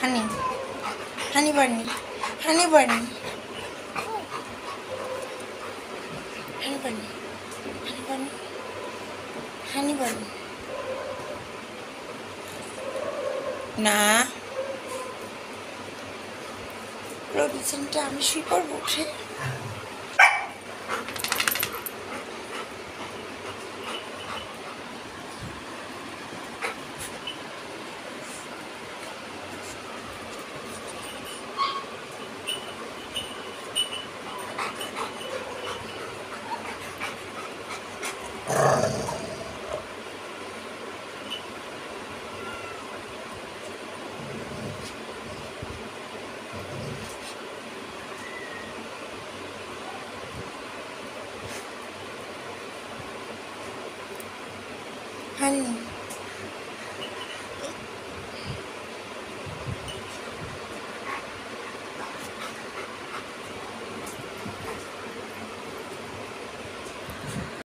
Honey honey Barney honey Barney honey Barney honey Barney honey Barney না রবিসনটা আমি শুয়ে পড়ব, উঠে? Hello.